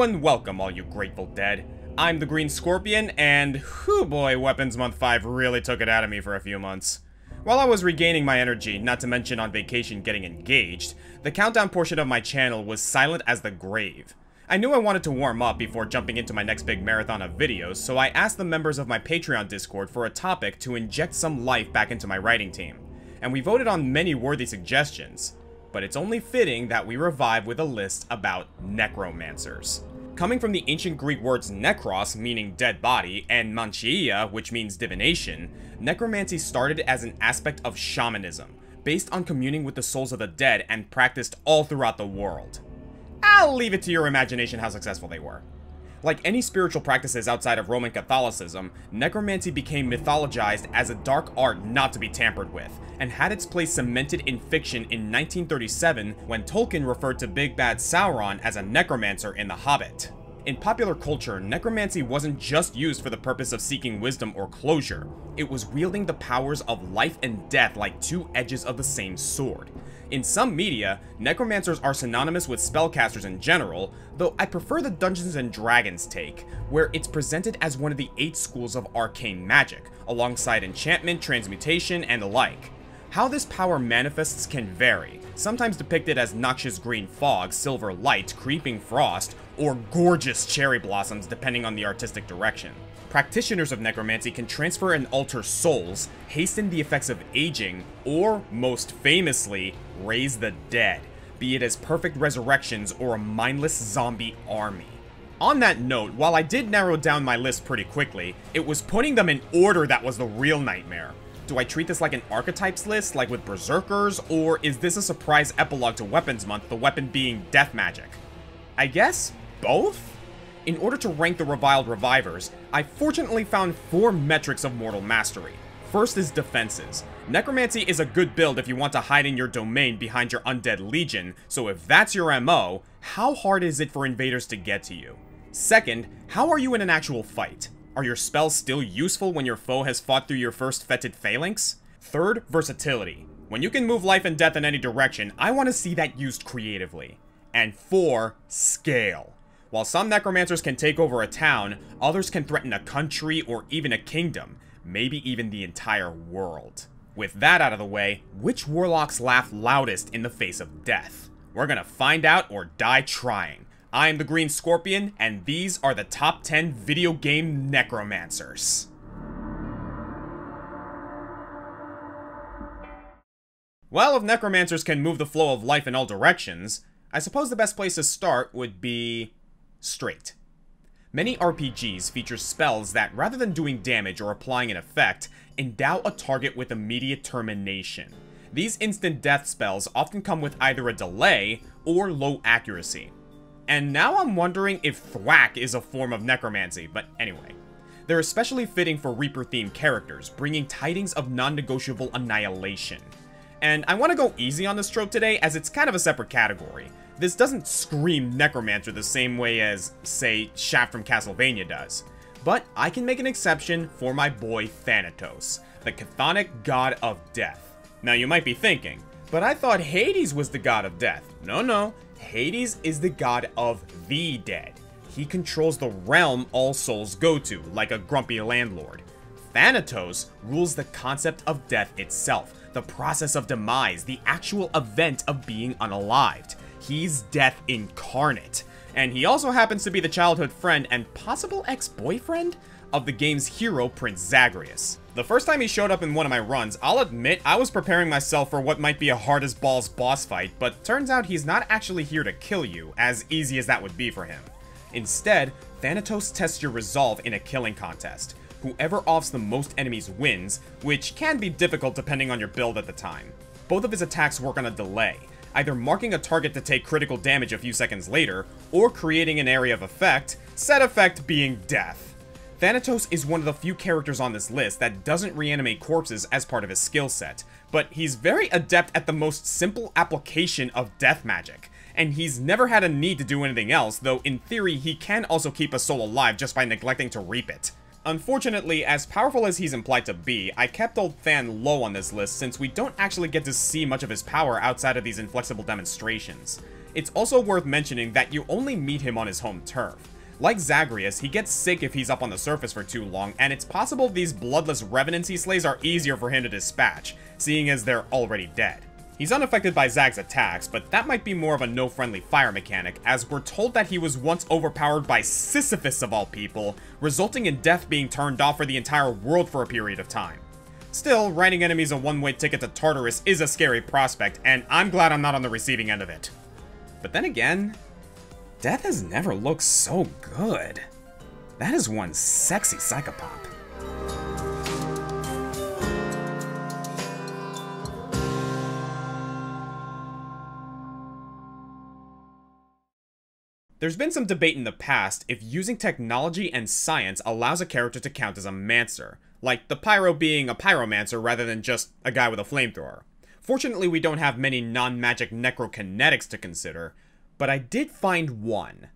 And welcome, all you Grateful Dead. I'm the Green Scorpion, and whoo boy, Weapons Month 5 really took it out of me for a few months. While I was regaining my energy, not to mention on vacation getting engaged, the countdown portion of my channel was silent as the grave. I knew I wanted to warm up before jumping into my next big marathon of videos, so I asked the members of my Patreon Discord for a topic to inject some life back into my writing team. And we voted on many worthy suggestions but it's only fitting that we revive with a list about necromancers. Coming from the ancient Greek words necros, meaning dead body, and mancheia, which means divination, necromancy started as an aspect of shamanism, based on communing with the souls of the dead and practiced all throughout the world. I'll leave it to your imagination how successful they were. Like any spiritual practices outside of Roman Catholicism, necromancy became mythologized as a dark art not to be tampered with, and had its place cemented in fiction in 1937 when Tolkien referred to Big Bad Sauron as a necromancer in The Hobbit. In popular culture, necromancy wasn't just used for the purpose of seeking wisdom or closure, it was wielding the powers of life and death like two edges of the same sword. In some media, necromancers are synonymous with spellcasters in general, though I prefer the Dungeons & Dragons take, where it's presented as one of the eight schools of arcane magic, alongside enchantment, transmutation, and the like. How this power manifests can vary, sometimes depicted as noxious green fog, silver light, creeping frost, or gorgeous cherry blossoms depending on the artistic direction. Practitioners of necromancy can transfer and alter souls, hasten the effects of aging, or, most famously, raise the dead, be it as perfect resurrections or a mindless zombie army. On that note, while I did narrow down my list pretty quickly, it was putting them in order that was the real nightmare. Do I treat this like an archetypes list, like with Berserkers, or is this a surprise epilogue to Weapons Month, the weapon being death magic? I guess both? In order to rank the reviled revivers, I fortunately found four metrics of mortal mastery. First is defenses. Necromancy is a good build if you want to hide in your domain behind your undead legion, so if that's your MO, how hard is it for invaders to get to you? Second, how are you in an actual fight? Are your spells still useful when your foe has fought through your first fetid phalanx? Third, versatility. When you can move life and death in any direction, I want to see that used creatively. And four, scale. While some necromancers can take over a town, others can threaten a country or even a kingdom, maybe even the entire world. With that out of the way, which warlocks laugh loudest in the face of death? We're gonna find out or die trying. I am the Green Scorpion, and these are the top 10 video game necromancers. Well, if necromancers can move the flow of life in all directions, I suppose the best place to start would be straight. Many RPGs feature spells that, rather than doing damage or applying an effect, endow a target with immediate termination. These instant death spells often come with either a delay or low accuracy. And now I'm wondering if Thwack is a form of necromancy, but anyway. They're especially fitting for Reaper-themed characters, bringing tidings of non-negotiable annihilation. And I want to go easy on this trope today, as it's kind of a separate category. This doesn't scream Necromancer the same way as, say, Shaft from Castlevania does. But I can make an exception for my boy Thanatos, the chthonic god of death. Now you might be thinking, but I thought Hades was the god of death. No, no, Hades is the god of the dead. He controls the realm all souls go to, like a grumpy landlord. Thanatos rules the concept of death itself, the process of demise, the actual event of being unalived. He's death incarnate. And he also happens to be the childhood friend and possible ex-boyfriend of the game's hero, Prince Zagreus. The first time he showed up in one of my runs, I'll admit I was preparing myself for what might be a hard as balls boss fight, but turns out he's not actually here to kill you, as easy as that would be for him. Instead, Thanatos tests your resolve in a killing contest. Whoever offs the most enemies wins, which can be difficult depending on your build at the time. Both of his attacks work on a delay, either marking a target to take critical damage a few seconds later, or creating an area of effect, said effect being death. Thanatos is one of the few characters on this list that doesn't reanimate corpses as part of his skill set, but he's very adept at the most simple application of death magic, and he's never had a need to do anything else, though in theory he can also keep a soul alive just by neglecting to reap it. Unfortunately, as powerful as he's implied to be, I kept Old Than low on this list since we don't actually get to see much of his power outside of these inflexible demonstrations. It's also worth mentioning that you only meet him on his home turf. Like Zagreus, he gets sick if he's up on the surface for too long, and it's possible these bloodless revenants he slays are easier for him to dispatch, seeing as they're already dead. He's unaffected by Zag's attacks, but that might be more of a no-friendly fire mechanic, as we're told that he was once overpowered by Sisyphus of all people, resulting in death being turned off for the entire world for a period of time. Still, writing enemies a one-way ticket to Tartarus is a scary prospect, and I'm glad I'm not on the receiving end of it. But then again, death has never looked so good. That is one sexy psychopomp. There's been some debate in the past if using technology and science allows a character to count as a Mancer, like the Pyro being a Pyromancer rather than just a guy with a flamethrower. Fortunately, we don't have many non-magic necrokinetics to consider, but I did find one.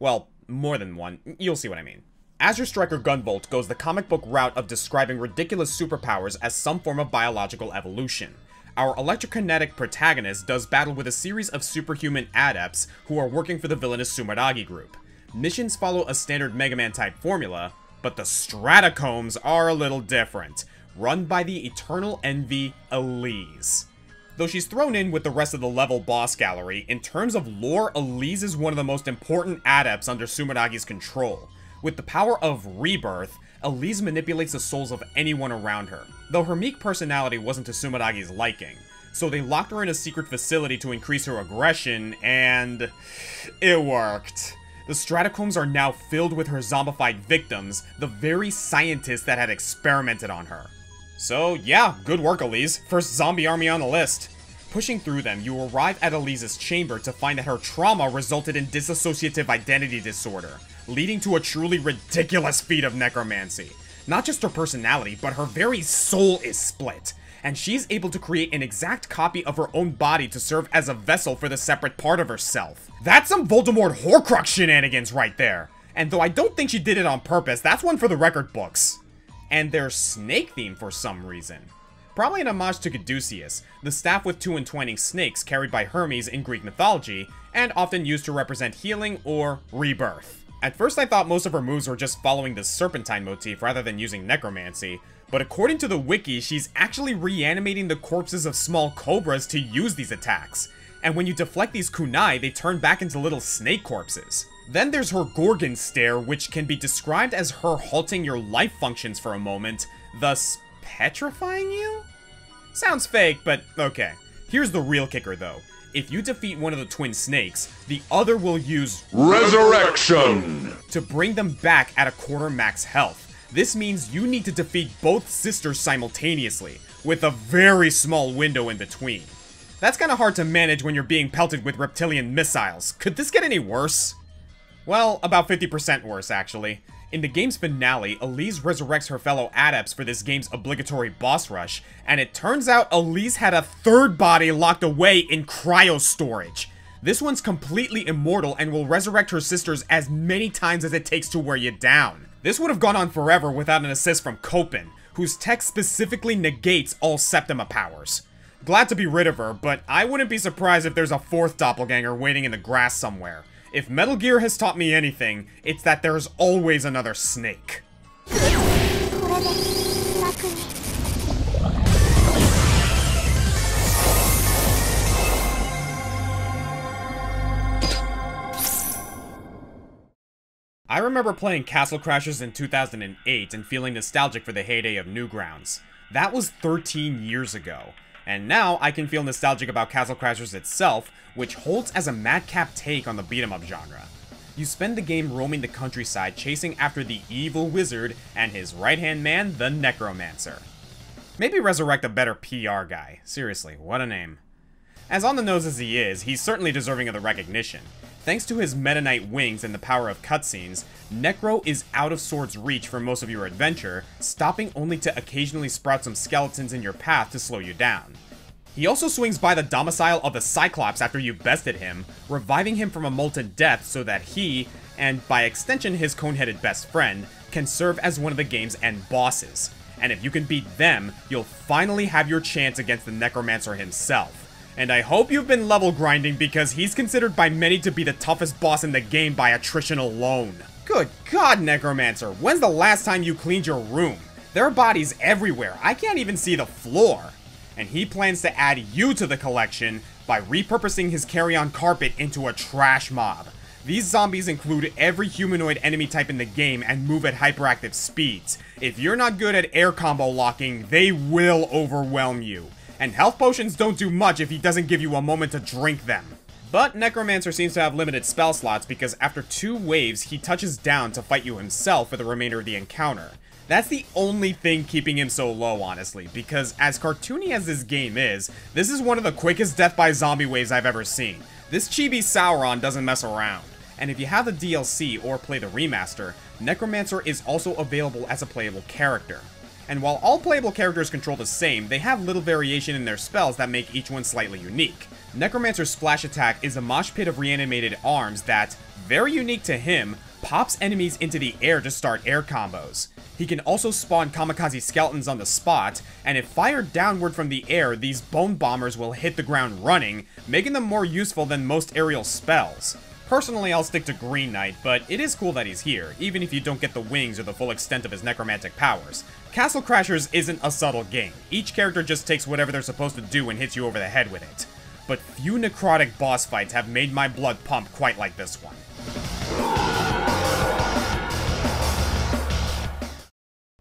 Well, more than one. You'll see what I mean. Azure Striker Gunvolt goes the comic book route of describing ridiculous superpowers as some form of biological evolution our electrokinetic protagonist does battle with a series of superhuman adepts who are working for the villainous Sumeragi group. Missions follow a standard Mega Man type formula, but the Stratacombs are a little different, run by the Eternal Envy Elise. Though she's thrown in with the rest of the level boss gallery, in terms of lore, Elise is one of the most important adepts under Sumeragi's control. With the power of Rebirth, Elise manipulates the souls of anyone around her, though her meek personality wasn't to Sumeragi's liking. So they locked her in a secret facility to increase her aggression, and... it worked. The Stratacombs are now filled with her zombified victims, the very scientists that had experimented on her. So yeah, good work Elise, first zombie army on the list. Pushing through them, you arrive at Elise's chamber to find that her trauma resulted in dissociative identity disorder, leading to a truly ridiculous feat of necromancy. Not just her personality, but her very soul is split, and she's able to create an exact copy of her own body to serve as a vessel for the separate part of herself. That's some Voldemort Horcrux shenanigans right there! And though I don't think she did it on purpose, that's one for the record books. And their snake theme for some reason. Probably an homage to Caduceus, the staff with two entwining snakes carried by Hermes in Greek mythology, and often used to represent healing or rebirth. At first I thought most of her moves were just following the Serpentine motif rather than using Necromancy, but according to the wiki, she's actually reanimating the corpses of small cobras to use these attacks. And when you deflect these kunai, they turn back into little snake corpses. Then there's her Gorgon stare, which can be described as her halting your life functions for a moment, thus petrifying you? Sounds fake, but okay. Here's the real kicker though if you defeat one of the twin snakes, the other will use Resurrection to bring them back at a quarter max health. This means you need to defeat both sisters simultaneously, with a very small window in between. That's kinda hard to manage when you're being pelted with reptilian missiles. Could this get any worse? Well, about 50% worse, actually. In the game's finale, Elise resurrects her fellow adepts for this game's obligatory boss rush, and it turns out Elise had a third body locked away in cryo storage. This one's completely immortal and will resurrect her sisters as many times as it takes to wear you down. This would have gone on forever without an assist from Copen, whose tech specifically negates all Septima powers. Glad to be rid of her, but I wouldn't be surprised if there's a fourth doppelganger waiting in the grass somewhere. If Metal Gear has taught me anything, it's that there's always another snake. I remember playing Castle Crashers in 2008 and feeling nostalgic for the heyday of Newgrounds. That was 13 years ago, and now I can feel nostalgic about Castle Crashers itself, which holds as a madcap take on the beat 'em up genre. You spend the game roaming the countryside chasing after the evil wizard and his right-hand man, the Necromancer. Maybe resurrect a better PR guy. Seriously, what a name. As on the nose as he is, he's certainly deserving of the recognition. Thanks to his Meta Knight wings and the power of cutscenes, Necro is out of Sword's reach for most of your adventure, stopping only to occasionally sprout some skeletons in your path to slow you down. He also swings by the domicile of the Cyclops after you bested him, reviving him from a molten death so that he, and by extension his cone-headed best friend, can serve as one of the game's end bosses. And if you can beat them, you'll finally have your chance against the Necromancer himself. And I hope you've been level grinding because he's considered by many to be the toughest boss in the game by attrition alone. Good god, Necromancer, when's the last time you cleaned your room? There are bodies everywhere, I can't even see the floor. And he plans to add you to the collection by repurposing his carry-on carpet into a trash mob. These zombies include every humanoid enemy type in the game and move at hyperactive speeds. If you're not good at air combo locking, they will overwhelm you. And health potions don't do much if he doesn't give you a moment to drink them. But Necromancer seems to have limited spell slots because after two waves, he touches down to fight you himself for the remainder of the encounter. That's the only thing keeping him so low, honestly, because as cartoony as this game is, this is one of the quickest death by zombie waves I've ever seen. This chibi Sauron doesn't mess around. And if you have the DLC or play the remaster, Necromancer is also available as a playable character. And while all playable characters control the same, they have little variation in their spells that make each one slightly unique. Necromancer's splash attack is a mosh pit of reanimated arms that, very unique to him, pops enemies into the air to start air combos. He can also spawn kamikaze skeletons on the spot, and if fired downward from the air, these bone bombers will hit the ground running, making them more useful than most aerial spells. Personally, I'll stick to Green Knight, but it is cool that he's here, even if you don't get the wings or the full extent of his necromantic powers. Castle Crashers isn't a subtle game. Each character just takes whatever they're supposed to do and hits you over the head with it. But few necrotic boss fights have made my blood pump quite like this one.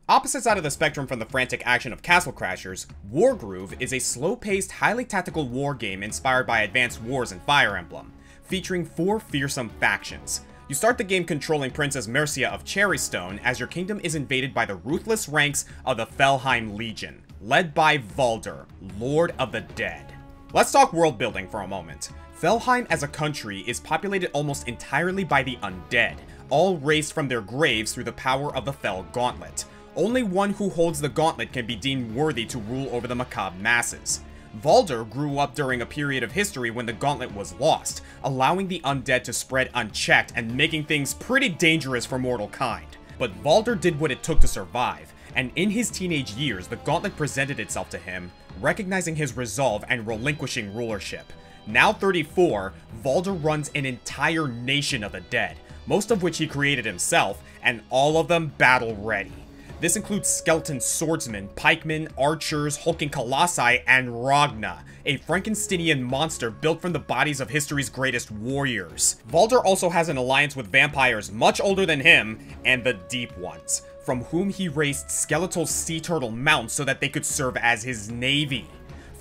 Opposite side of the spectrum from the frantic action of Castle Crashers, Wargroove is a slow-paced, highly tactical war game inspired by Advanced Wars and Fire Emblem featuring four fearsome factions. You start the game controlling Princess Mercia of Cherrystone as your kingdom is invaded by the ruthless ranks of the Felheim Legion, led by Valder, Lord of the Dead. Let's talk world building for a moment. Felheim as a country is populated almost entirely by the undead, all raised from their graves through the power of the Fel Gauntlet. Only one who holds the gauntlet can be deemed worthy to rule over the macabre masses. Valder grew up during a period of history when the gauntlet was lost, allowing the undead to spread unchecked and making things pretty dangerous for mortal kind. But Valder did what it took to survive, and in his teenage years, the gauntlet presented itself to him, recognizing his resolve and relinquishing rulership. Now 34, Valder runs an entire nation of the dead, most of which he created himself, and all of them battle ready. This includes skeleton swordsmen, pikemen, archers, hulking colossi, and Ragna, a Frankensteinian monster built from the bodies of history's greatest warriors. Valder also has an alliance with vampires much older than him, and the Deep Ones, from whom he raised skeletal sea turtle mounts so that they could serve as his navy.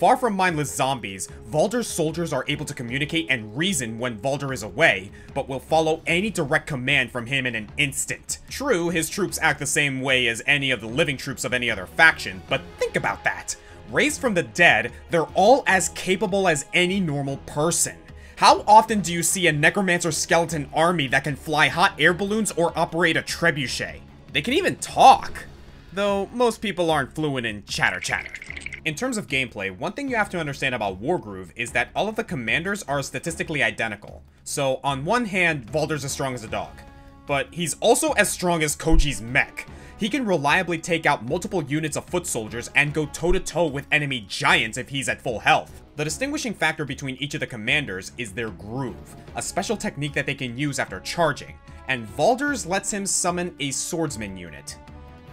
Far from mindless zombies, Valder's soldiers are able to communicate and reason when Valder is away, but will follow any direct command from him in an instant. True, his troops act the same way as any of the living troops of any other faction, but think about that. Raised from the dead, they're all as capable as any normal person. How often do you see a Necromancer skeleton army that can fly hot air balloons or operate a trebuchet? They can even talk! Though most people aren't fluent in chatter chatter. In terms of gameplay, one thing you have to understand about Wargroove is that all of the commanders are statistically identical. So on one hand, Valder's as strong as a dog, but he's also as strong as Koji's mech. He can reliably take out multiple units of foot soldiers and go toe-to-toe -to -toe with enemy giants if he's at full health. The distinguishing factor between each of the commanders is their groove, a special technique that they can use after charging, and Valder's lets him summon a swordsman unit.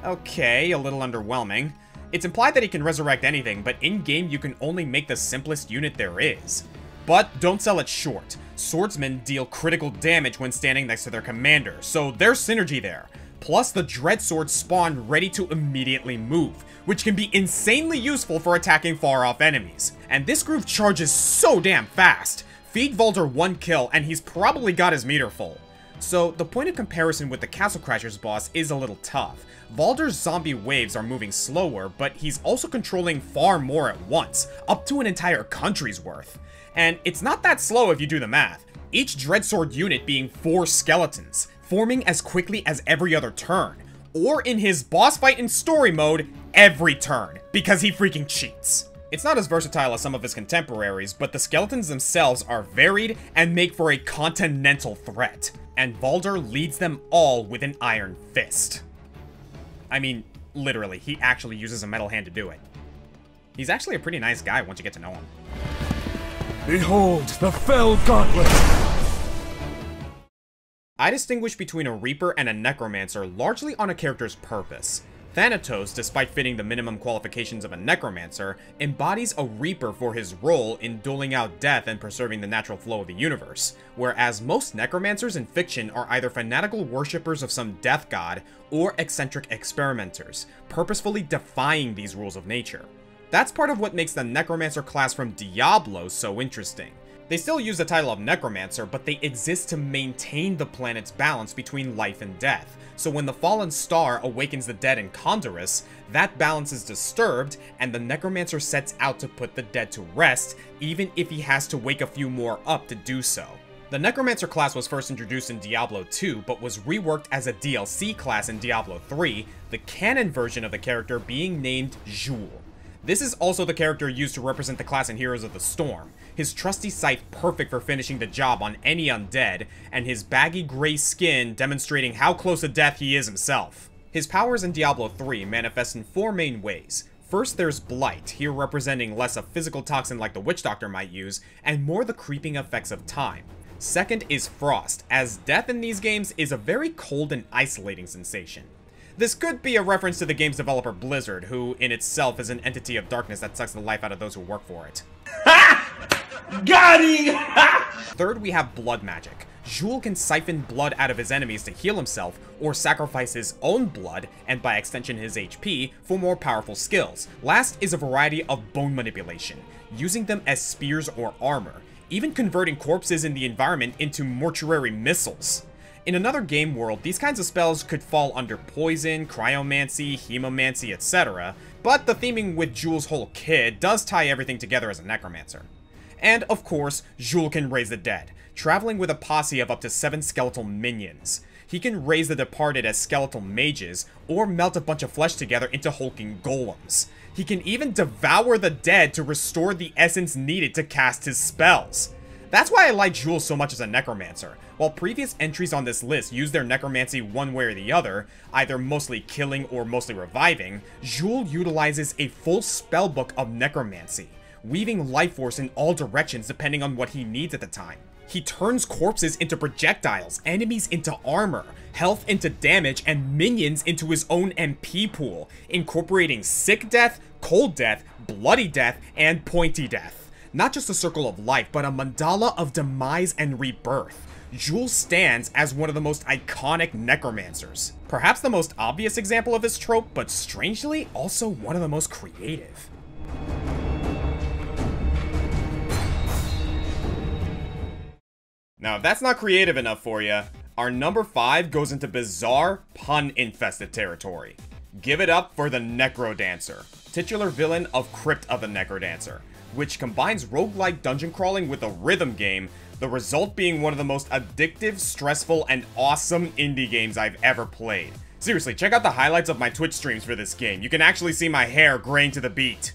Okay, a little underwhelming. It's implied that he can resurrect anything, but in-game you can only make the simplest unit there is. But don't sell it short. Swordsmen deal critical damage when standing next to their commander, so there's synergy there. Plus, the Dread Sword spawn ready to immediately move, which can be insanely useful for attacking far-off enemies. And this groove charges so damn fast. Feed Valder one kill, and he's probably got his meter full. So, the point of comparison with the Castle Crashers boss is a little tough. Valder's zombie waves are moving slower, but he's also controlling far more at once, up to an entire country's worth. And it's not that slow if you do the math, each Dreadsword unit being 4 skeletons, forming as quickly as every other turn, or in his boss fight in story mode, every turn, because he freaking cheats. It's not as versatile as some of his contemporaries, but the skeletons themselves are varied and make for a continental threat and Valder leads them all with an iron fist. I mean, literally, he actually uses a metal hand to do it. He's actually a pretty nice guy once you get to know him. Behold the fell gauntlet! I distinguish between a Reaper and a Necromancer largely on a character's purpose. Thanatos, despite fitting the minimum qualifications of a Necromancer, embodies a Reaper for his role in doling out death and preserving the natural flow of the universe, whereas most Necromancers in fiction are either fanatical worshippers of some death god or eccentric experimenters, purposefully defying these rules of nature. That's part of what makes the Necromancer class from Diablo so interesting. They still use the title of Necromancer, but they exist to maintain the planet's balance between life and death. So when the fallen star awakens the dead in Khanduras, that balance is disturbed, and the Necromancer sets out to put the dead to rest, even if he has to wake a few more up to do so. The Necromancer class was first introduced in Diablo 2, but was reworked as a DLC class in Diablo 3, the canon version of the character being named Xul. This is also the character used to represent the class in Heroes of the Storm. His trusty scythe perfect for finishing the job on any undead, and his baggy gray skin demonstrating how close to death he is himself. His powers in Diablo 3 manifest in four main ways. First, there's Blight, here representing less a physical toxin like the Witch Doctor might use, and more the creeping effects of time. Second is Frost, as death in these games is a very cold and isolating sensation. This could be a reference to the game's developer Blizzard, who in itself is an entity of darkness that sucks the life out of those who work for it. Got him! Third, we have blood magic. Xul can siphon blood out of his enemies to heal himself, or sacrifice his own blood, and by extension his HP, for more powerful skills. Last is a variety of bone manipulation, using them as spears or armor, even converting corpses in the environment into mortuary missiles. In another game world, these kinds of spells could fall under poison, cryomancy, hemomancy, etc., but the theming with Xul's whole kit does tie everything together as a necromancer. And of course, Xul can raise the dead, traveling with a posse of up to 7 skeletal minions. He can raise the departed as skeletal mages, or melt a bunch of flesh together into hulking golems. He can even devour the dead to restore the essence needed to cast his spells. That's why I like Xul so much as a necromancer. While previous entries on this list use their necromancy one way or the other, either mostly killing or mostly reviving, Xul utilizes a full spellbook of necromancy, weaving life force in all directions depending on what he needs at the time. He turns corpses into projectiles, enemies into armor, health into damage, and minions into his own MP pool, incorporating sick death, cold death, bloody death, and pointy death. Not just a circle of life, but a mandala of demise and rebirth. Xul stands as one of the most iconic necromancers. Perhaps the most obvious example of this trope, but strangely, also one of the most creative. Now, if that's not creative enough for you, our number 5 goes into bizarre, pun-infested territory. Give it up for the Necro Dancer, titular villain of Crypt of the Necro Dancer, which combines roguelike dungeon crawling with a rhythm game, the result being one of the most addictive, stressful, and awesome indie games I've ever played. Seriously, check out the highlights of my Twitch streams for this game. You can actually see my hair graying to the beat.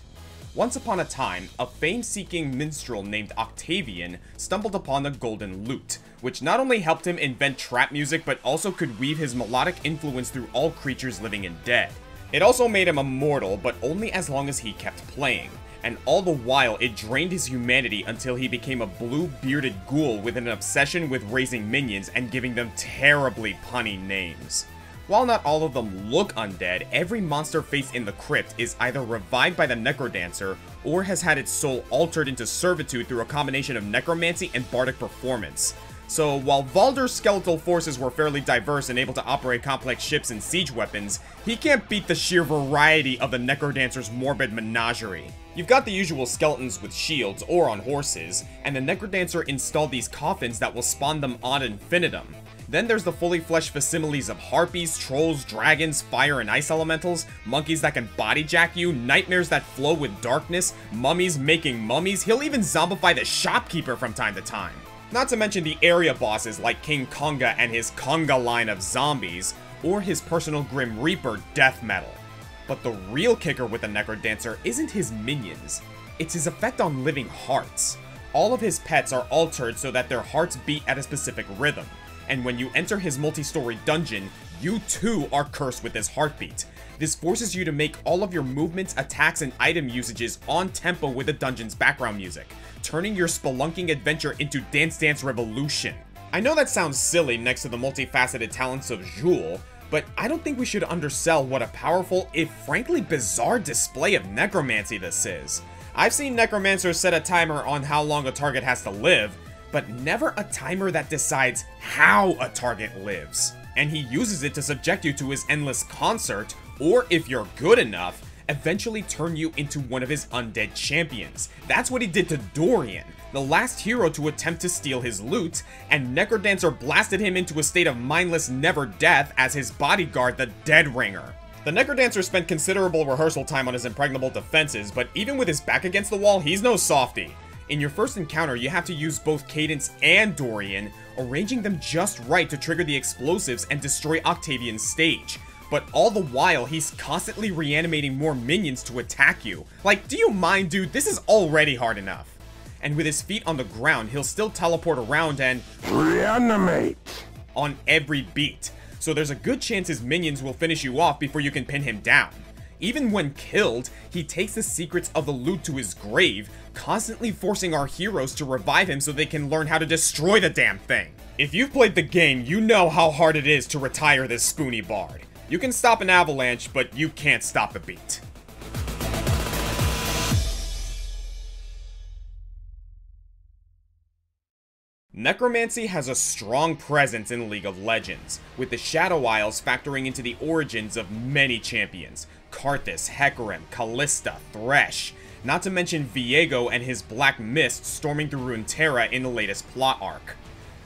Once upon a time, a fame-seeking minstrel named Octavian stumbled upon the Golden Lute, which not only helped him invent trap music, but also could weave his melodic influence through all creatures living and dead. It also made him immortal, but only as long as he kept playing, and all the while it drained his humanity until he became a blue-bearded ghoul with an obsession with raising minions and giving them terribly punny names. While not all of them look undead, every monster faced in the crypt is either revived by the Necrodancer, or has had its soul altered into servitude through a combination of necromancy and bardic performance. So, while Valder's skeletal forces were fairly diverse and able to operate complex ships and siege weapons, he can't beat the sheer variety of the Necrodancer's morbid menagerie. You've got the usual skeletons with shields or on horses, and the Necrodancer installed these coffins that will spawn them ad infinitum. Then there's the fully fleshed facsimiles of harpies, trolls, dragons, fire and ice elementals, monkeys that can bodyjack you, nightmares that flow with darkness, mummies making mummies, he'll even zombify the shopkeeper from time to time. Not to mention the area bosses like King Konga and his Konga line of zombies, or his personal Grim Reaper death metal. But the real kicker with the Necrodancer isn't his minions, it's his effect on living hearts. All of his pets are altered so that their hearts beat at a specific rhythm. And when you enter his multi-story dungeon, you too are cursed with his heartbeat. This forces you to make all of your movements, attacks, and item usages on tempo with the dungeon's background music, turning your spelunking adventure into Dance Dance Revolution. I know that sounds silly next to the multifaceted talents of Xul, but I don't think we should undersell what a powerful, if frankly bizarre display of necromancy this is. I've seen necromancers set a timer on how long a target has to live, but never a timer that decides how a target lives. And he uses it to subject you to his endless concert, or if you're good enough, eventually turn you into one of his undead champions. That's what he did to Dorian, the last hero to attempt to steal his loot, and Necrodancer blasted him into a state of mindless never death as his bodyguard, the Dead Ringer. The Necrodancer spent considerable rehearsal time on his impregnable defenses, but even with his back against the wall, he's no softy. In your first encounter, you have to use both Cadence and Dorian, arranging them just right to trigger the explosives and destroy Octavian's stage. But all the while, he's constantly reanimating more minions to attack you. Like, do you mind, dude? This is already hard enough. And with his feet on the ground, he'll still teleport around and Reanimate. on every beat. So there's a good chance his minions will finish you off before you can pin him down. Even when killed, he takes the secrets of the loot to his grave, constantly forcing our heroes to revive him so they can learn how to destroy the damn thing. If you've played the game, you know how hard it is to retire this spoony bard. You can stop an avalanche, but you can't stop a beat. Necromancy has a strong presence in League of Legends, with the Shadow Isles factoring into the origins of many champions. Karthus, Hecarim, Kalista, Thresh, not to mention Viego and his Black Mist storming through Runeterra in the latest plot arc.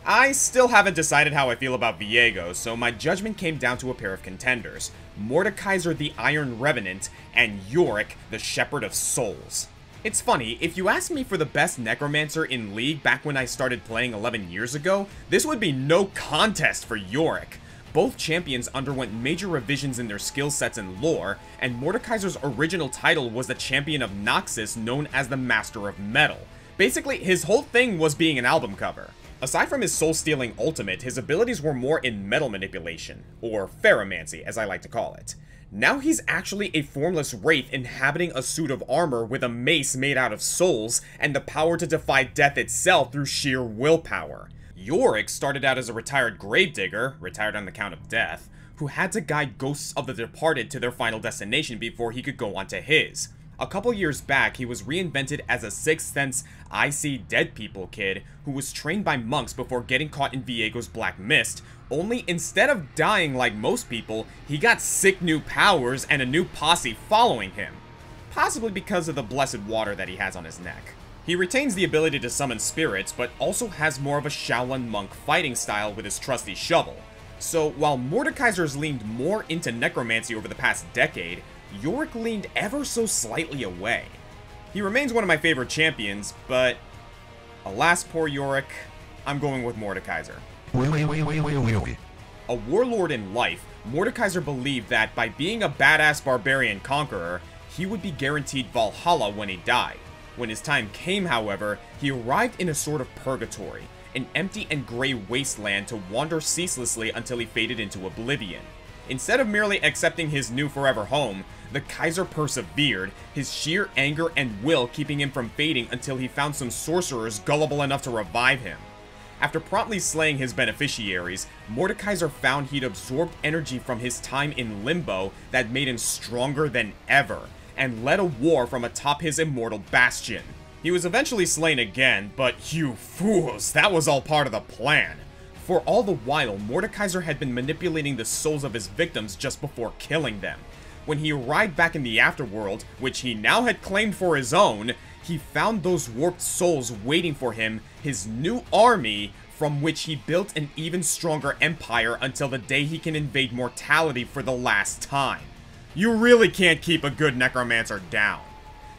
I still haven't decided how I feel about Viego, so my judgment came down to a pair of contenders, Mordekaiser the Iron Revenant and Yorick the Shepherd of Souls. It's funny, if you asked me for the best Necromancer in League back when I started playing 11 years ago, this would be no contest for Yorick. Both champions underwent major revisions in their skill sets and lore, and Mordekaiser's original title was the Champion of Noxus known as the Master of Metal. Basically, his whole thing was being an album cover. Aside from his soul-stealing ultimate, his abilities were more in metal manipulation, or ferromancy as I like to call it. Now he's actually a formless wraith inhabiting a suit of armor with a mace made out of souls, and the power to defy death itself through sheer willpower. Yorick started out as a retired gravedigger, retired on the count of death, who had to guide ghosts of the departed to their final destination before he could go on to his. A couple years back, he was reinvented as a Sixth Sense I See Dead People kid who was trained by monks before getting caught in Viego's Black Mist, only instead of dying like most people, he got sick new powers and a new posse following him. Possibly because of the blessed water that he has on his neck. He retains the ability to summon spirits, but also has more of a Shaolin monk fighting style with his trusty shovel. So, while Mordekaiser's leaned more into necromancy over the past decade, Yorick leaned ever so slightly away. He remains one of my favorite champions, but alas poor Yorick, I'm going with Mordekaiser. A warlord in life, Mordekaiser believed that by being a badass barbarian conqueror, he would be guaranteed Valhalla when he died. When his time came, however, he arrived in a sort of purgatory, an empty and grey wasteland to wander ceaselessly until he faded into oblivion. Instead of merely accepting his new forever home, the Kaiser persevered, his sheer anger and will keeping him from fading until he found some sorcerers gullible enough to revive him. After promptly slaying his beneficiaries, Mordekaiser found he'd absorbed energy from his time in Limbo that made him stronger than ever, and led a war from atop his immortal bastion. He was eventually slain again, but you fools, that was all part of the plan. For all the while, Mordekaiser had been manipulating the souls of his victims just before killing them. When he arrived back in the Afterworld, which he now had claimed for his own, he found those warped souls waiting for him, his new army, from which he built an even stronger empire until the day he can invade mortality for the last time. You really can't keep a good necromancer down.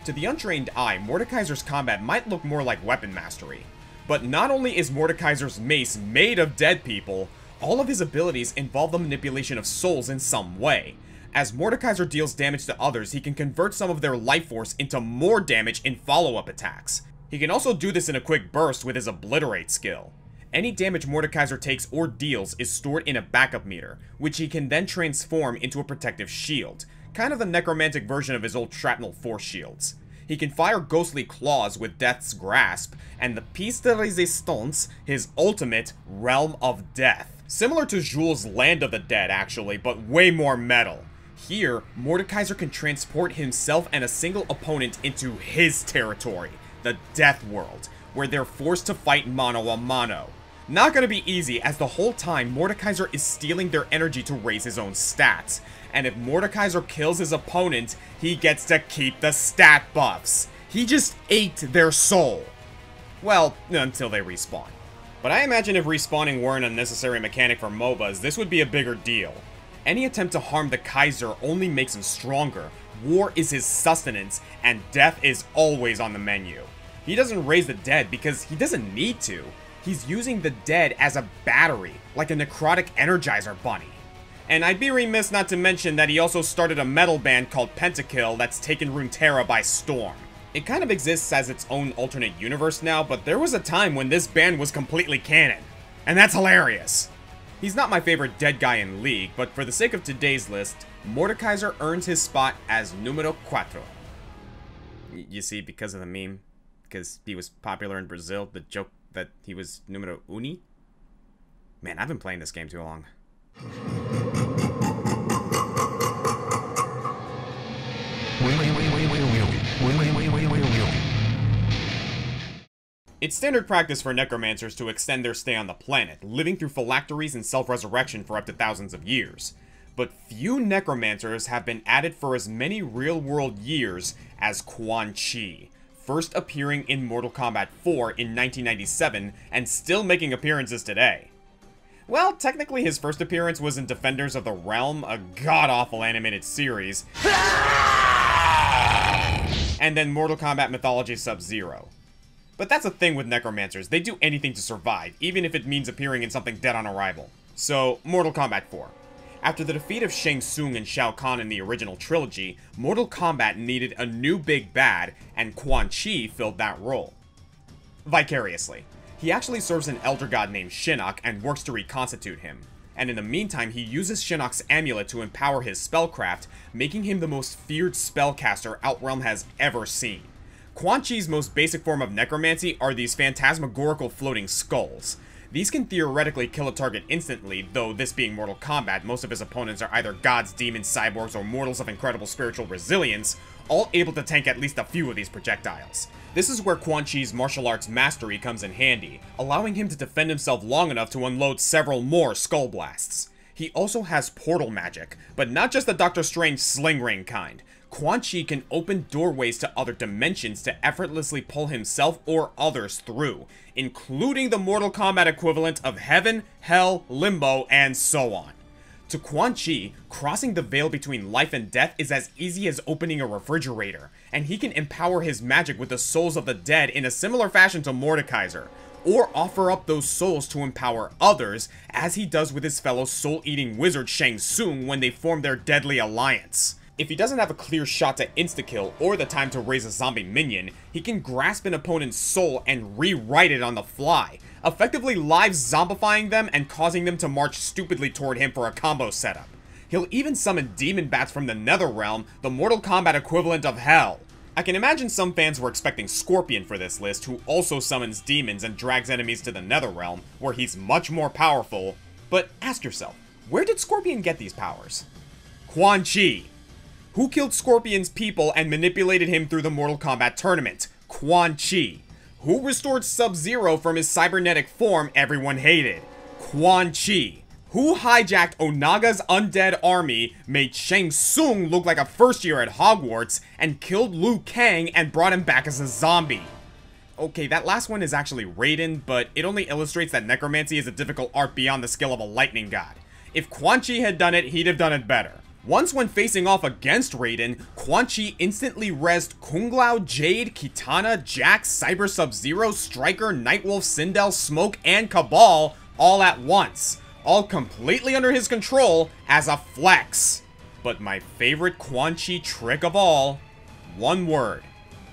To the untrained eye, Mordekaiser's combat might look more like weapon mastery. But not only is Mordekaiser's mace made of dead people, all of his abilities involve the manipulation of souls in some way. As Mordekaiser deals damage to others, he can convert some of their life force into more damage in follow-up attacks. He can also do this in a quick burst with his Obliterate skill. Any damage Mordekaiser takes or deals is stored in a backup meter, which he can then transform into a protective shield, kind of the necromantic version of his old shrapnel force shields. He can fire ghostly claws with Death's Grasp, and the Piece de Resistance, his ultimate, Realm of Death. Similar to Xul's Land of the Dead, actually, but way more metal. Here, Mordekaiser can transport himself and a single opponent into his territory, the Death World, where they're forced to fight mano a mano. Not gonna be easy, as the whole time Mordekaiser is stealing their energy to raise his own stats, and if Mordekaiser kills his opponent, he gets to keep the stat buffs. He just ate their soul. Well, until they respawn. But I imagine if respawning weren't a necessary mechanic for MOBAs, this would be a bigger deal. Any attempt to harm the Kaiser only makes him stronger, war is his sustenance, and death is always on the menu. He doesn't raise the dead because he doesn't need to. He's using the dead as a battery, like a necrotic energizer bunny. And I'd be remiss not to mention that he also started a metal band called Pentakill that's taken Runeterra by storm. It kind of exists as its own alternate universe now, but there was a time when this band was completely canon. And that's hilarious! He's not my favorite dead guy in League, but for the sake of today's list, Mordekaiser earns his spot as numero cuatro. Y you see, because of the meme, because he was popular in Brazil, the joke that he was numero uni? Man, I've been playing this game too long. It's standard practice for necromancers to extend their stay on the planet, living through phylacteries and self-resurrection for up to thousands of years. But few necromancers have been added for as many real-world years as Quan Chi, first appearing in Mortal Kombat 4 in 1997 and still making appearances today. Well, technically his first appearance was in Defenders of the Realm, a god-awful animated series. and then Mortal Kombat Mythology Sub-Zero. But that's a thing with Necromancers, they do anything to survive, even if it means appearing in something dead on arrival. So, Mortal Kombat 4. After the defeat of Shang Tsung and Shao Kahn in the original trilogy, Mortal Kombat needed a new big bad, and Quan Chi filled that role. Vicariously. He actually serves an elder god named Shinnok and works to reconstitute him. And in the meantime, he uses Shinnok's amulet to empower his spellcraft, making him the most feared spellcaster Outrealm has ever seen. Quan Chi's most basic form of necromancy are these phantasmagorical floating skulls. These can theoretically kill a target instantly, though this being Mortal Kombat, most of his opponents are either gods, demons, cyborgs, or mortals of incredible spiritual resilience, all able to tank at least a few of these projectiles. This is where Quan Chi's martial arts mastery comes in handy, allowing him to defend himself long enough to unload several more Skull Blasts. He also has portal magic, but not just the Doctor Strange sling ring kind. Quan Chi can open doorways to other dimensions to effortlessly pull himself or others through, including the Mortal Kombat equivalent of Heaven, Hell, Limbo, and so on. To Quan Chi, crossing the veil between life and death is as easy as opening a refrigerator, and he can empower his magic with the souls of the dead in a similar fashion to Mordekaiser, or offer up those souls to empower others, as he does with his fellow soul-eating wizard Shang Tsung when they form their deadly alliance. If he doesn't have a clear shot to insta-kill or the time to raise a zombie minion, he can grasp an opponent's soul and rewrite it on the fly, effectively live zombifying them and causing them to march stupidly toward him for a combo setup. He'll even summon demon bats from the nether realm, the Mortal Kombat equivalent of hell. I can imagine some fans were expecting Scorpion for this list, who also summons demons and drags enemies to the nether realm, where he's much more powerful. But ask yourself, where did Scorpion get these powers? Quan Chi, who killed Scorpion's people and manipulated him through the Mortal Kombat tournament? Quan Chi. Who restored Sub-Zero from his cybernetic form everyone hated? Quan Chi. Who hijacked Onaga's undead army, made Shang Tsung look like a first year at Hogwarts, and killed Liu Kang and brought him back as a zombie? Okay, that last one is actually Raiden, but it only illustrates that necromancy is a difficult art beyond the skill of a lightning god. If Quan Chi had done it, he'd have done it better. Once when facing off against Raiden, Quan Chi instantly rezzed Kung Lao, Jade, Kitana, Jax, Cyber Sub-Zero, Stryker, Nightwolf, Sindel, Smoke, and Cabal all at once, all completely under his control as a flex. But my favorite Quan Chi trick of all, one word,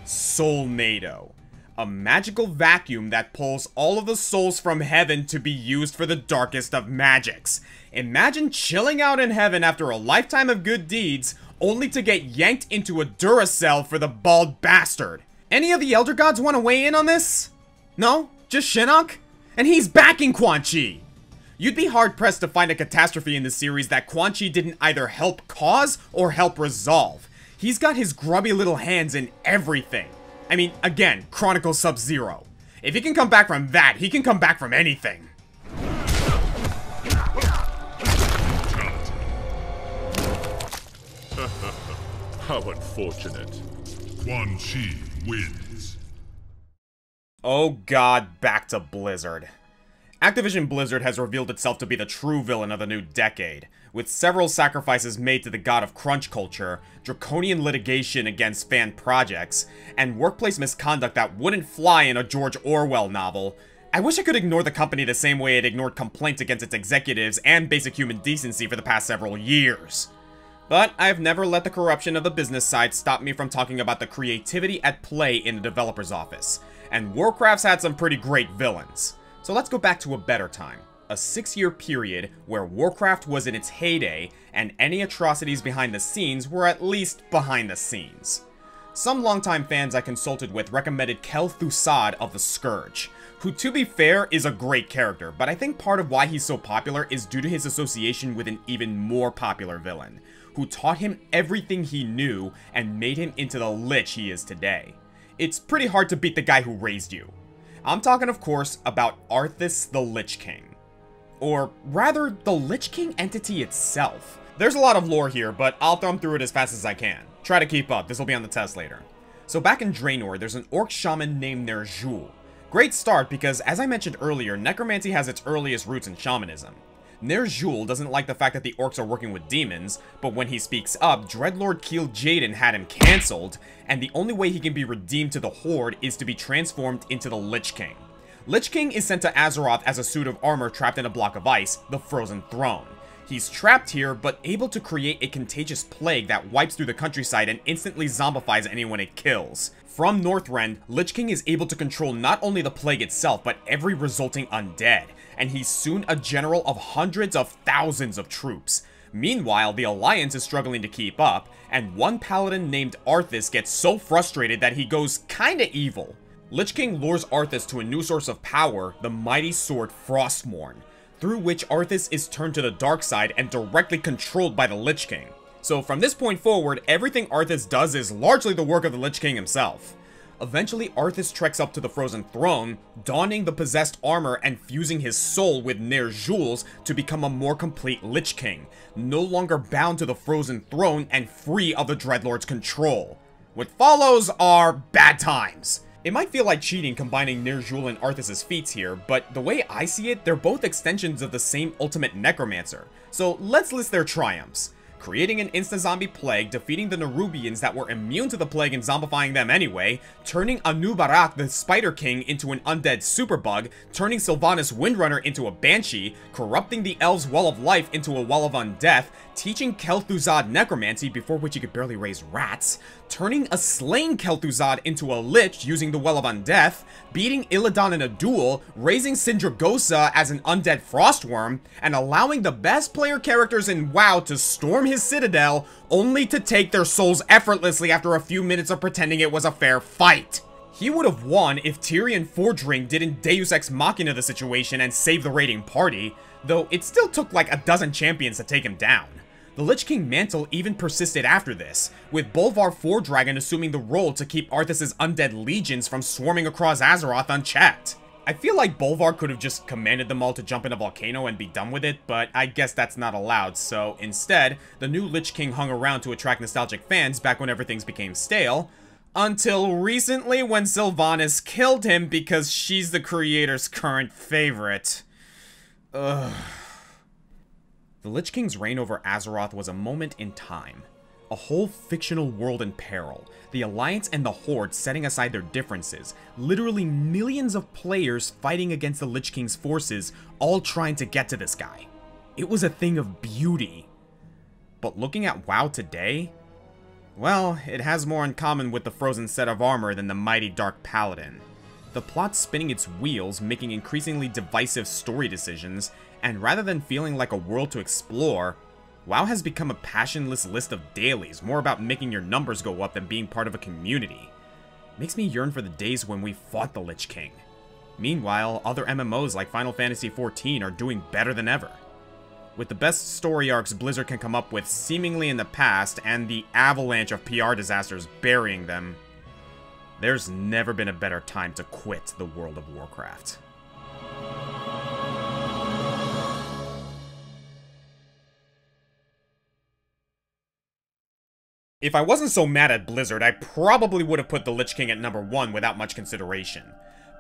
Soulnado. A magical vacuum that pulls all of the souls from heaven to be used for the darkest of magics. Imagine chilling out in heaven after a lifetime of good deeds, only to get yanked into a Duracell for the bald bastard. Any of the Elder Gods want to weigh in on this? No? Just Shinnok? And he's backing Quan Chi! You'd be hard-pressed to find a catastrophe in the series that Quan Chi didn't either help cause or help resolve. He's got his grubby little hands in everything. I mean, again, Chronicle Sub-Zero. If he can come back from that, he can come back from anything. How unfortunate. Quan Chi wins. Oh god, back to Blizzard. Activision Blizzard has revealed itself to be the true villain of the new decade, with several sacrifices made to the god of crunch culture, draconian litigation against fan projects, and workplace misconduct that wouldn't fly in a George Orwell novel. I wish I could ignore the company the same way it ignored complaints against its executives and basic human decency for the past several years. But I've never let the corruption of the business side stop me from talking about the creativity at play in the developer's office. And Warcraft's had some pretty great villains. So let's go back to a better time. A six-year period where Warcraft was in its heyday, and any atrocities behind the scenes were at least behind the scenes. Some longtime fans I consulted with recommended Kel Kel'Thuzad of the Scourge, who to be fair is a great character, but I think part of why he's so popular is due to his association with an even more popular villain, who taught him everything he knew and made him into the Lich he is today. It's pretty hard to beat the guy who raised you. I'm talking, of course, about Arthas the Lich King. Or rather, the Lich King entity itself. There's a lot of lore here, but I'll thumb through it as fast as I can. Try to keep up, this will be on the test later. So back in Draenor, there's an orc shaman named Ner'zhul. Great start because, as I mentioned earlier, necromancy has its earliest roots in shamanism. Ner'zhul doesn't like the fact that the orcs are working with demons, but when he speaks up, Dreadlord Kil'jaeden had him cancelled, and the only way he can be redeemed to the Horde is to be transformed into the Lich King. Lich King is sent to Azeroth as a suit of armor trapped in a block of ice, the Frozen Throne. He's trapped here, but able to create a contagious plague that wipes through the countryside and instantly zombifies anyone it kills. From Northrend, Lich King is able to control not only the plague itself, but every resulting undead, and he's soon a general of hundreds of thousands of troops. Meanwhile, the Alliance is struggling to keep up, and one paladin named Arthas gets so frustrated that he goes kinda evil. Lich King lures Arthas to a new source of power, the mighty sword Frostmourne, through which Arthas is turned to the dark side and directly controlled by the Lich King. So from this point forward, everything Arthas does is largely the work of the Lich King himself. Eventually, Arthas treks up to the Frozen Throne, donning the possessed armor and fusing his soul with Ner'zhul's to become a more complete Lich King, no longer bound to the Frozen Throne and free of the Dreadlord's control. What follows are bad times. It might feel like cheating combining Ner'zhul and Arthas' feats here, but the way I see it, they're both extensions of the same ultimate necromancer. So let's list their triumphs creating an instant zombie plague, defeating the Nerubians that were immune to the plague and zombifying them anyway, turning Anub'arak the Spider King into an undead superbug, turning Sylvanas Windrunner into a Banshee, corrupting the Elves' Well of Life into a Well of Undeath, teaching Kel'Thuzad Necromancy before which he could barely raise rats, turning a slain Kel'Thuzad into a Lich using the Well of Undeath, beating Illidan in a duel, raising Sindragosa as an undead Frost Wyrm, and allowing the best player characters in WoW to storm his citadel, only to take their souls effortlessly after a few minutes of pretending it was a fair fight. He would have won if Tirion Fordring didn't Deus Ex Machina the situation and save the raiding party, though it still took like a dozen champions to take him down. The Lich King mantle even persisted after this, with Bolvar Fordragon assuming the role to keep Arthas' undead legions from swarming across Azeroth unchecked. I feel like Bolvar could have just commanded them all to jump in a volcano and be done with it, but I guess that's not allowed, so instead, the new Lich King hung around to attract nostalgic fans back when everything became stale, until recently when Sylvanas killed him because she's the creator's current favorite. Ugh. The Lich King's reign over Azeroth was a moment in time. A whole fictional world in peril, the Alliance and the Horde setting aside their differences, literally millions of players fighting against the Lich King's forces, all trying to get to this guy. It was a thing of beauty. But looking at WoW today, well, it has more in common with the frozen set of armor than the mighty Dark Paladin. The plot spinning its wheels, making increasingly divisive story decisions, and rather than feeling like a world to explore, WoW has become a passionless list of dailies, more about making your numbers go up than being part of a community. Makes me yearn for the days when we fought the Lich King. Meanwhile, other MMOs like Final Fantasy XIV are doing better than ever. With the best story arcs Blizzard can come up with seemingly in the past, and the avalanche of PR disasters burying them, there's never been a better time to quit the World of Warcraft. If I wasn't so mad at Blizzard, I probably would have put the Lich King at number 1 without much consideration.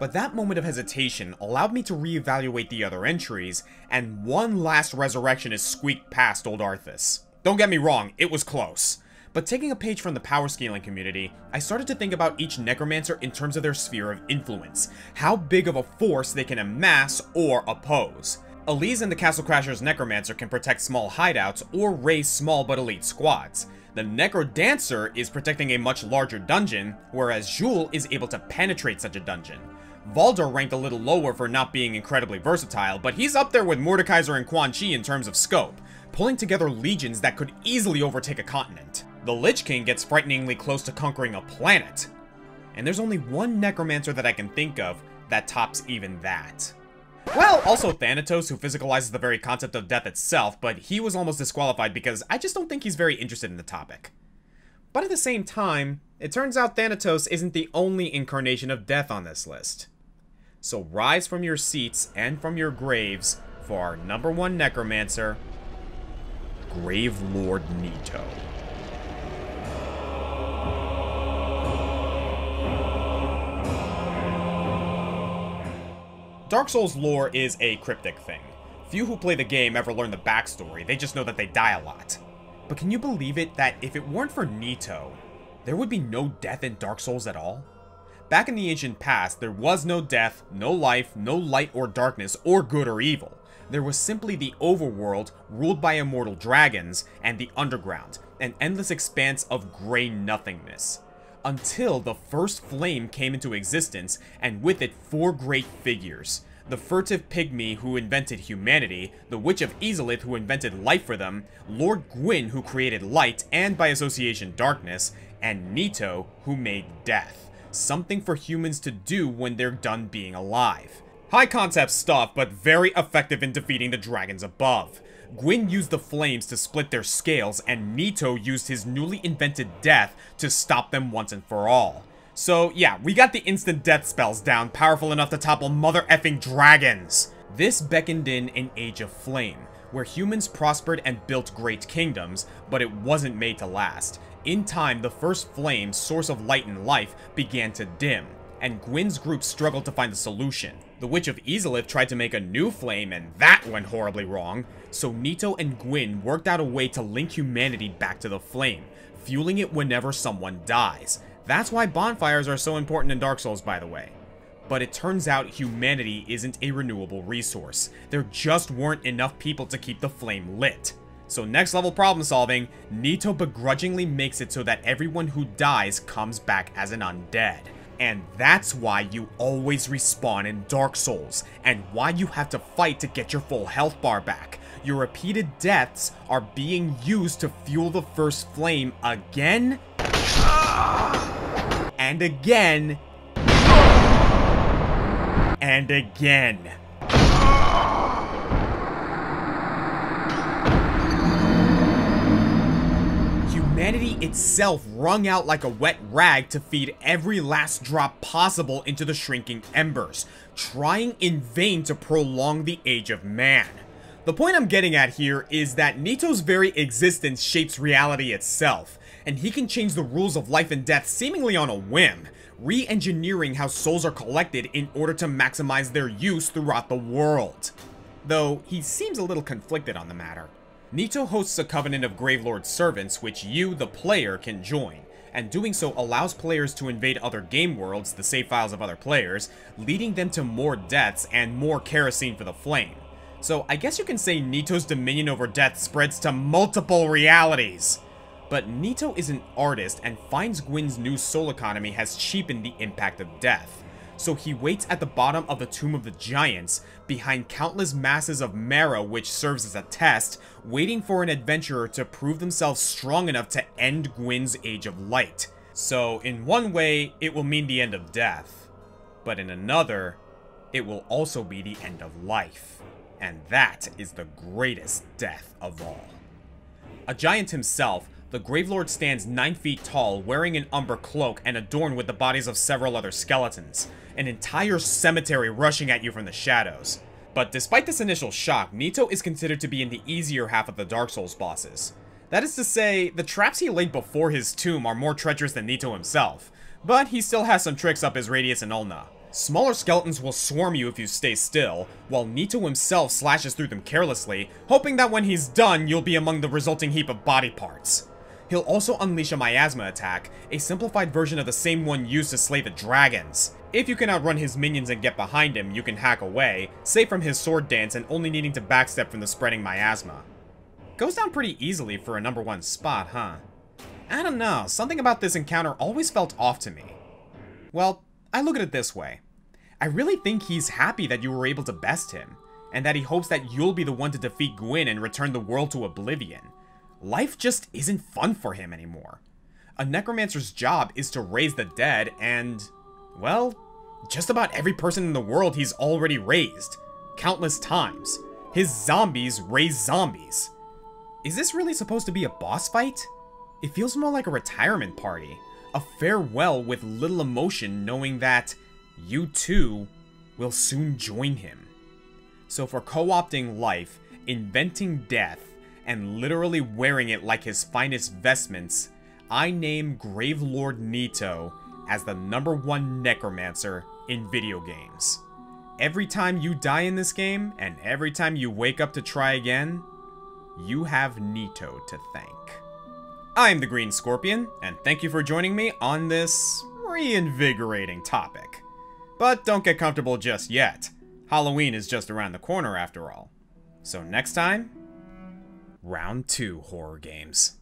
But that moment of hesitation allowed me to reevaluate the other entries, and one last resurrection is squeaked past old Arthas. Don't get me wrong, it was close. But taking a page from the power scaling community, I started to think about each necromancer in terms of their sphere of influence, how big of a force they can amass or oppose. Elise and the Castle Crashers Necromancer can protect small hideouts or raise small but elite squads. The Necro Dancer is protecting a much larger dungeon, whereas Jool is able to penetrate such a dungeon. Valdor ranked a little lower for not being incredibly versatile, but he's up there with Mordekaiser and Quan Chi in terms of scope, pulling together legions that could easily overtake a continent. The Lich King gets frighteningly close to conquering a planet. And there's only one Necromancer that I can think of that tops even that. Well, also Thanatos, who physicalizes the very concept of death itself, but he was almost disqualified because I just don't think he's very interested in the topic. But at the same time, it turns out Thanatos isn't the only incarnation of death on this list. So rise from your seats and from your graves for our number one necromancer, Grave Lord Nito. Dark Souls lore is a cryptic thing. Few who play the game ever learn the backstory, they just know that they die a lot. But can you believe it that if it weren't for Nito, there would be no death in Dark Souls at all? Back in the ancient past, there was no death, no life, no light or darkness, or good or evil. There was simply the overworld, ruled by immortal dragons, and the underground, an endless expanse of grey nothingness until the first flame came into existence, and with it four great figures. The furtive pygmy who invented humanity, the Witch of Izalith who invented life for them, Lord Gwyn who created light and by association darkness, and Nito who made death. Something for humans to do when they're done being alive. High concept stuff, but very effective in defeating the dragons above. Gwyn used the flames to split their scales, and Nito used his newly invented death to stop them once and for all. So yeah, we got the instant death spells down, powerful enough to topple mother effing dragons. This beckoned in an age of flame, where humans prospered and built great kingdoms, but it wasn't made to last. In time, the first flame, source of light and life, began to dim, and Gwyn's group struggled to find a solution. The Witch of Izalith tried to make a new flame, and that went horribly wrong. So Nito and Gwyn worked out a way to link humanity back to the flame, fueling it whenever someone dies. That's why bonfires are so important in Dark Souls, by the way. But it turns out humanity isn't a renewable resource. There just weren't enough people to keep the flame lit. So next level problem solving, Nito begrudgingly makes it so that everyone who dies comes back as an undead. And that's why you always respawn in Dark Souls, and why you have to fight to get your full health bar back. Your repeated deaths are being used to fuel the first flame again, and again, and again. Humanity itself wrung out like a wet rag to feed every last drop possible into the shrinking embers, trying in vain to prolong the age of man. The point I'm getting at here is that Nito's very existence shapes reality itself, and he can change the rules of life and death seemingly on a whim, re-engineering how souls are collected in order to maximize their use throughout the world. Though, he seems a little conflicted on the matter. Nito hosts a covenant of Gravelord servants which you, the player, can join, and doing so allows players to invade other game worlds, the save files of other players, leading them to more deaths and more kerosene for the flame. So I guess you can say Nito's dominion over death spreads to multiple realities. But Nito is an artist and finds Gwyn's new soul economy has cheapened the impact of death. So he waits at the bottom of the Tomb of the Giants, behind countless masses of marrow which serves as a test, waiting for an adventurer to prove themselves strong enough to end Gwyn's Age of Light. So, in one way, it will mean the end of death, but in another, it will also be the end of life. And that is the greatest death of all. A giant himself, the Gravelord stands 9 feet tall, wearing an umber cloak and adorned with the bodies of several other skeletons. An entire cemetery rushing at you from the shadows. But despite this initial shock, Nito is considered to be in the easier half of the Dark Souls bosses. That is to say, the traps he laid before his tomb are more treacherous than Nito himself, but he still has some tricks up his Radius and Ulna. Smaller skeletons will swarm you if you stay still, while Nito himself slashes through them carelessly, hoping that when he's done, you'll be among the resulting heap of body parts. He'll also unleash a miasma attack, a simplified version of the same one used to slay the dragons. If you can outrun his minions and get behind him, you can hack away, save from his sword dance and only needing to backstep from the spreading miasma. Goes down pretty easily for a number one spot, huh? I don't know, something about this encounter always felt off to me. Well, I look at it this way. I really think he's happy that you were able to best him, and that he hopes that you'll be the one to defeat Gwyn and return the world to oblivion. Life just isn't fun for him anymore. A necromancer's job is to raise the dead, and, well, just about every person in the world he's already raised. Countless times. His zombies raise zombies. Is this really supposed to be a boss fight? It feels more like a retirement party. A farewell with little emotion knowing that you too will soon join him. So for co-opting life, inventing death, and literally wearing it like his finest vestments, I name Gravelord Nito as the number one necromancer in video games. Every time you die in this game, and every time you wake up to try again, you have Nito to thank. I'm the Green Scorpion, and thank you for joining me on this reinvigorating topic. But don't get comfortable just yet. Halloween is just around the corner after all. So next time, round two horror games.